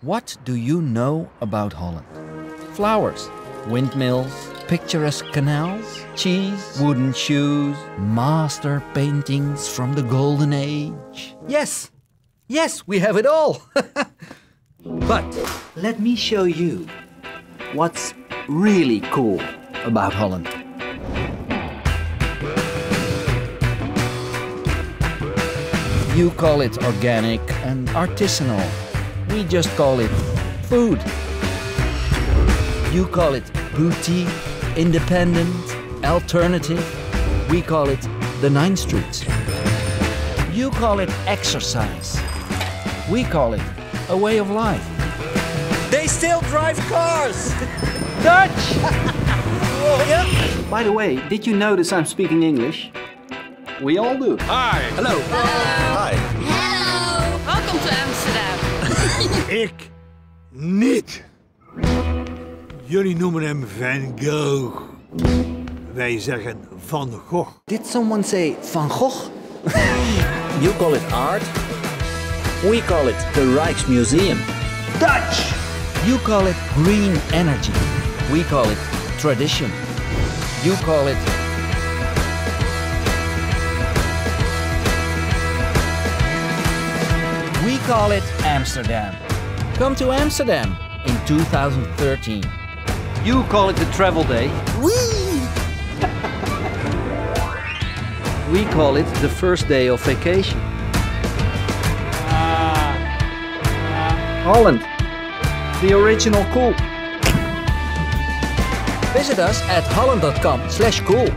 What do you know about Holland? Flowers, windmills, picturesque canals, cheese, wooden shoes, master paintings from the Golden Age. Yes, yes, we have it all. but Let me show you what's really cool about Holland. you call it organic and artisanal. We just call it food. You call it boutique, independent, alternative. We call it the Nine Streets. You call it exercise. We call it a way of life. They still drive cars! Dutch! By the way, did you notice I'm speaking English? We all do. Hi. Hello. Hi. Ik niet. Jullie noemen hem Van Gogh. Wij zeggen Van Gogh. Did someone say Van Gogh? You call it art. We call it the Rijksmuseum. Dutch! You call it green energy. We call it tradition. You call it We call it Amsterdam. Come to Amsterdam in 2013. You call it the travel day. we call it the first day of vacation. Holland, the original cool. Visit us at holland.com slash cool.